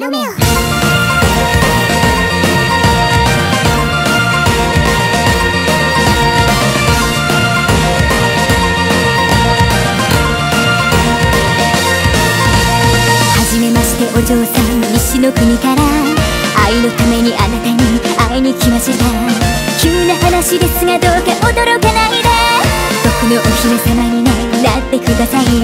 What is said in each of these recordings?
飲めましてお嬢さん西の国から。愛のためにあなたに会いに来ました急な話ですがどうか驚かないで。僕のお姫様に、ね、なってください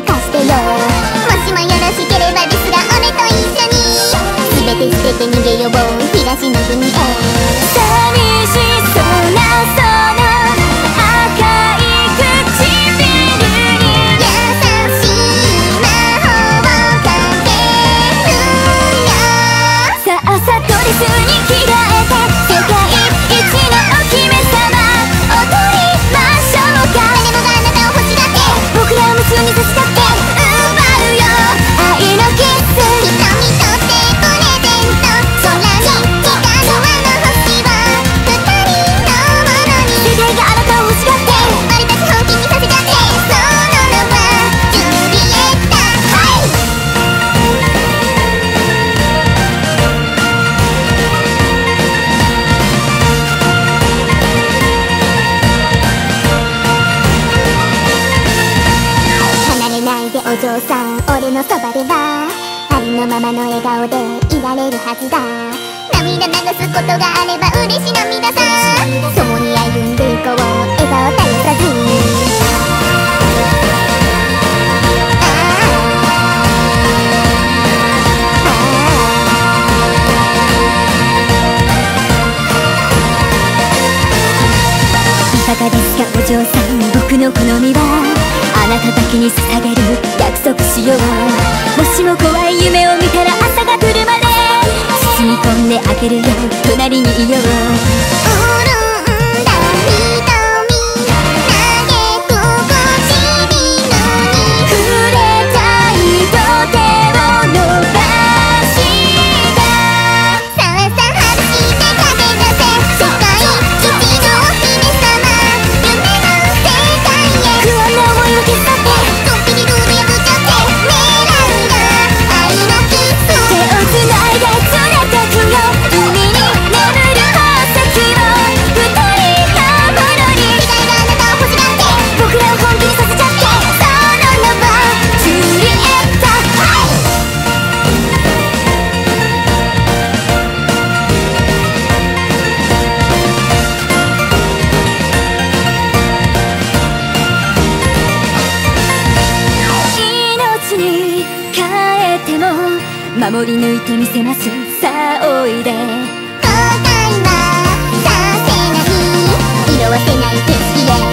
を貸してよ。もしもよろしければですが俺と一緒に。全て捨てて逃げよう。東の国へ寂しそ嬢さん俺のそばではありのままの笑顔でいられるはずだ。涙流すことがあれば嬉し涙さ。共に歩んでいこう笑顔絶やさ。ずいかがですかお嬢さん僕の好みはあなただけに捧げる束しよう。もしも怖い夢を見たら朝が来るまで包み込んであげるよ。隣にいよう。えても守り抜いてみせます。さあおいで後悔はさせない色褪せない景色へ